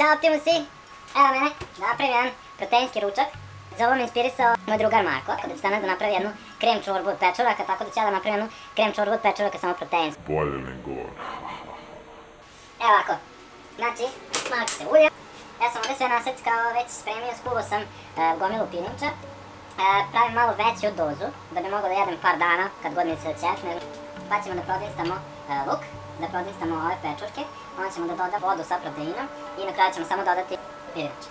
Ćao Optimusi! Evo mene, napravim jedan proteinski ručak. Za ovo me inspirisao moj drugar Marko, da će danas da napravi jednu krem čorbu od pečuraka, tako da ću ja da napravim jednu krem čorbu od pečuraka samo proteinsku. Bolje nego Evo ovako, znači, malo se ulja. Ja sam ovdje sve naseckao, već spremio, skuvao sam e, gomilu pirinča. E, pravim malo veću dozu, da bi mogao da jedem par dana, kad god mi se ćefne. Pa ćemo da prodinstamo e, luk, da prodinstamo ove pečurke, onda ćemo da dodamo vodu sa proteinom i na kraju ćemo samo dodati pirinč.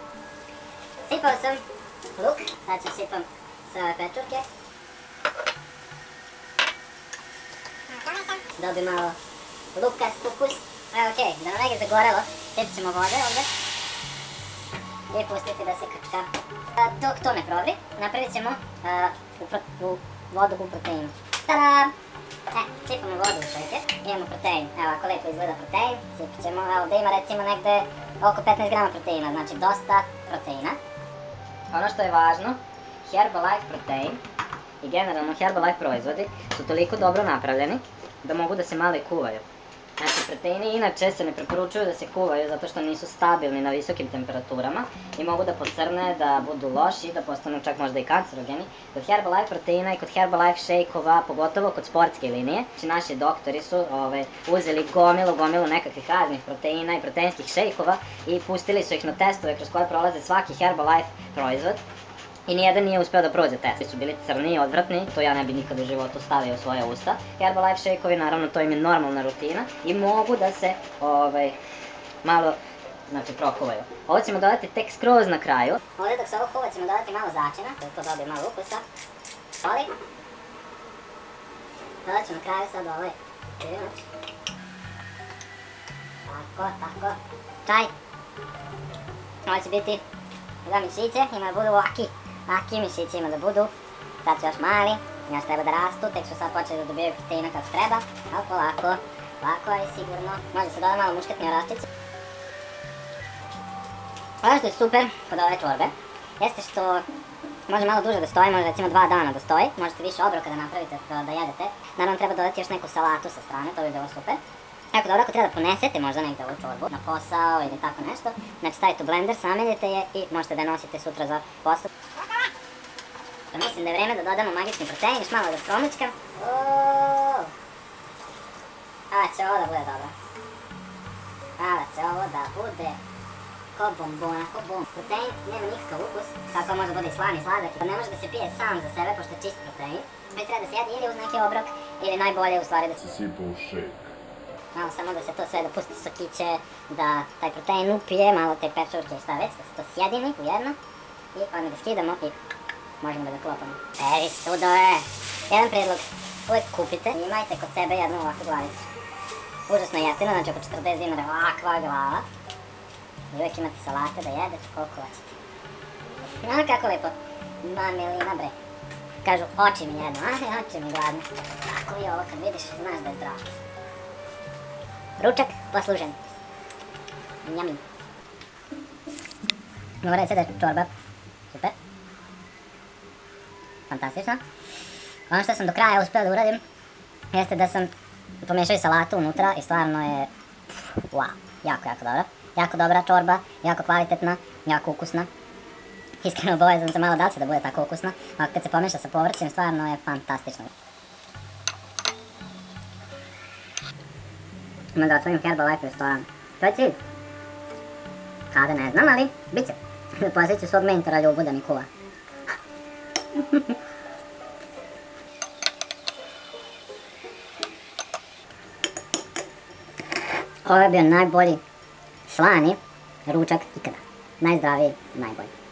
Sipao sam luk, sad ću sipam sve ove pečurke. Dobi malo lukast ukus. Evo okej, da nam ne ide zagorelo, sipit ćemo vode ovdje. I pustiti da se krčka. Dok to ne provri, napravit ćemo u, u vodu u proteinu. Tada! E, sipamo vodu u imamo protein. Evo, ako lijepo izgleda protein, sipit ćemo, evo, da ima recimo negde oko 15 grama proteina, znači dosta proteina. Ono što je važno, Herbalife protein i generalno Herbalife proizvodi su toliko dobro napravljeni da mogu da se malo i kuvaju. Znači, proteini inače se ne preporučuju da se kuvaju zato što nisu stabilni na visokim temperaturama i mogu da pocrne, da budu loši, da postanu čak možda i kancerogeni. Kod Herbalife proteina i kod Herbalife šejkova, pogotovo kod sportske linije, znači naši doktori su uzeli gomilu, gomilu nekakvih raznih proteina i proteinskih šejkova i pustili su ih na testove kroz koje prolaze svaki Herbalife proizvod i nijedan nije uspeo da prođe test. Su bili crni i odvratni, to ja ne bi nikad u životu stavio u svoje usta. Herbalife šejkovi, naravno, to im je normalna rutina i mogu da se ovaj, malo znači prokuvaju. Ovo ćemo dodati tek skroz na kraju. Ovdje dok se ovo ćemo dodati malo začina, da to dobije malo ukusa. Soli. Dodat ću na kraju sad ovaj pirinč. Tako, tako. Čaj. Ovo će biti za mišiće, ima da budu ovaki. Ovaki mišići da budu. Sad su još mali, još treba da rastu, tek su sad počeli da dobijaju proteina kako treba. Ali polako, lako je sigurno. Može se doda malo muškatni oračić. Ono što je super kod ove čorbe, jeste što može malo duže da stoji, može recimo dva dana da stoji, možete više obroka da napravite da, da jedete. Naravno treba dodati još neku salatu sa strane, to bi bilo super. Jako dobro, ako treba da ponesete možda negdje ovu čorbu na posao ili tako nešto, znači stavite u blender, sameljete je i možete da je nosite sutra za posao. Pa mislim da je vrijeme da dodamo magični protein, još malo da promućkam. Oooo. A će ovo da bude dobro. A će ovo da bude ko bombona, ko bom. Protein nema nikakav ukus, tako može bude i slan i sladak. Ne može da se pije sam za sebe, pošto je čist protein. Već treba da se jede ili uz neki obrok, ili najbolje u stvari da se Sipa u šejk. Malo samo da se to sve dopusti sokiće, da taj protein upije, malo te pečurke i šta već, da se to sjedini u jedno. I onda ga skidamo i možemo ga klopamo. Eri, sudo je! Jedan prijedlog, uvijek kupite i imajte kod sebe jednu ovakvu glavicu. Užasno jeftino, znači oko 40 dinara ovakva glava. I uvijek imate salate da jedete koliko hoćete. Ono kako lijepo. Mamilina bre. Kažu, oči mi jedno, a oči mi gladne. Tako i ovo kad vidiš, znaš da je zdravo. Ručak poslužen. Njami. Mogu reći da je čorba. Fantastično. Ono što sam do kraja uspio da uradim jeste da sam pomiješao i salatu unutra i stvarno je pff, wow, jako, jako dobro. Jako dobra čorba, jako kvalitetna, jako ukusna. Iskreno bojazan sam malo da će da bude tako ukusna, a kad se pomiješa sa povrćem stvarno je fantastično. Ima da otvorim Herbalife restoran. To je cilj. Kada ne znam, ali bit će. Posjeću svog mentora Ljubu da mi kuva. Ovo je bio najbolji slani ručak ikada. Najzdraviji, najbolji.